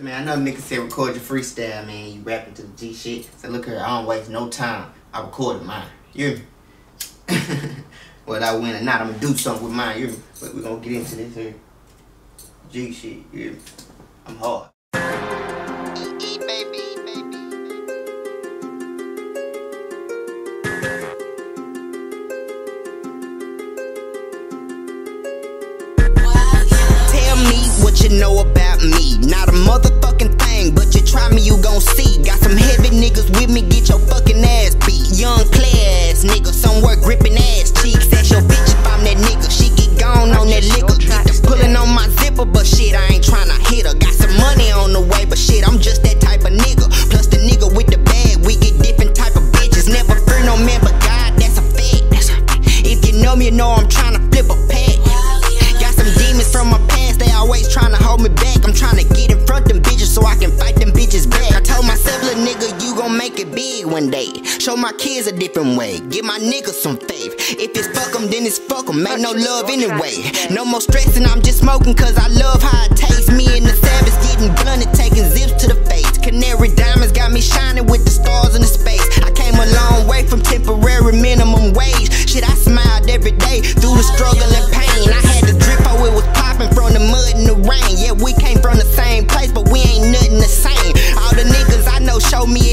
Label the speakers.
Speaker 1: Man, I know niggas say record your freestyle, man. You rapping to the G shit. So look here, I don't waste no time. I recorded mine. You me? Whether I win or not, I'm gonna do something with mine. You? But we gonna get into this here. G shit. You me? I'm hard.
Speaker 2: You know about me. Not a motherfucking thing, but you try me, you gon' see. Got some heavy niggas with me, get your fucking ass beat. Young class nigga, somewhere gripping ass cheeks. That's your bitch if I'm that nigga. She get gone on that liquor. Get the pulling on my zipper, but shit, I ain't tryna hit her. Got some money on the way, but shit, I'm just that type of nigga. Plus the nigga with the bag, we get different type of bitches. Never fear no man but God. That's a fact. If you know me, you know I'm make it big one day. Show my kids a different way, give my niggas some faith. If it's fuck 'em, then it's fuck fuck 'em, ain't no love anyway. No more stressing, I'm just smoking cause I love how it tastes. Me and the savage getting blunted, taking zips to the face. Canary diamonds got me shining with the stars in the space. I came a long way from temporary minimum wage. Shit, I smiled every day through the struggle and pain. I had the drip, oh, it was popping from the mud and the rain. Yeah, we came from the same place, but we ain't nothing the same. All the niggas I know show me